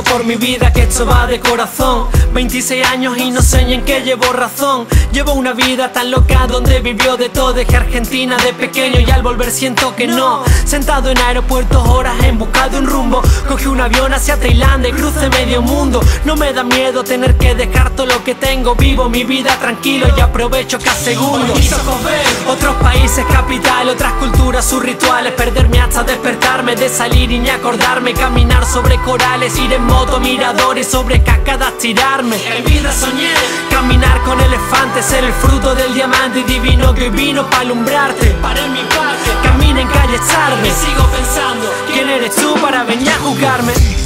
por mi vida que esto va de corazón. 26 años y no sé ni en qué llevo razón. Llevo una vida tan loca donde vivió de todo. Dejé Argentina de pequeño y al volver siento que no. Sentado en aeropuertos horas en busca de un rumbo. Cogí un avión hacia Tailandia y crucé medio mundo. No me da miedo tener que dejar todo lo que tengo. Vivo mi vida tranquilo y aprovecho cada segundo otros países, capital, otras culturas, sus rituales Perderme hasta despertarme, de salir y ni acordarme Caminar sobre corales, ir en moto, miradores Sobre cascadas tirarme En vida soñé Caminar con elefantes, ser el fruto del diamante divino que vino para alumbrarte Para en mi parte, camina en calle tarde Y sigo pensando, ¿quién eres tú para venir a juzgarme?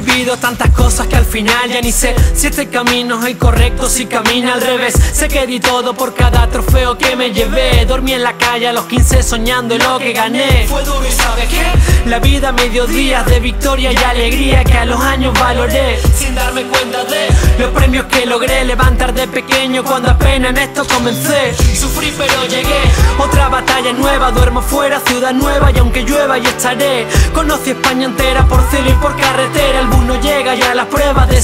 Vivido tantas cosas que al final ya ni sé Si este camino es el correcto, si camina al revés. Sé que di todo por cada trofeo que me llevé. Dormí en la calle a los 15 soñando en lo que gané. Fue duro y ¿sabes qué? La vida me dio días de victoria y alegría Que a los años valoré. Sin darme cuenta de los premios que logré. Levantar de pequeño cuando apenas en esto comencé. Sufrí pero llegué. Otra batalla nueva, duermo fuera, ciudad nueva Y aunque llueva y estaré. Conocí España entera por cielo y por carretera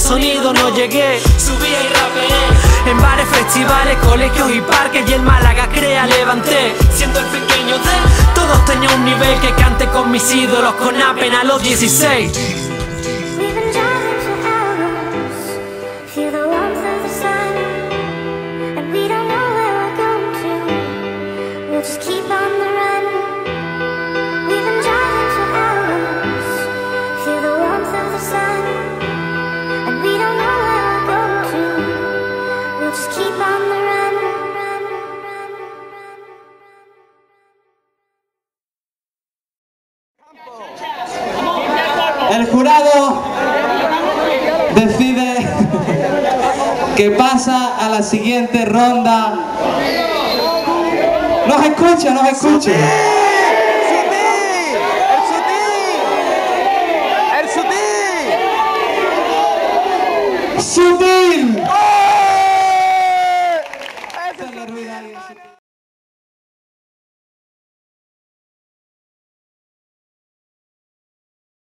sonido no llegué. Subía y rapeé En bares, festivales, colegios y parques Y en Málaga crea levanté. Siendo el pequeño de Todos tenían un nivel que cante con mis ídolos Con apenas los 16 El jurado decide que pasa a la siguiente ronda. Nos escucha, nos escucha. ¡Sutil!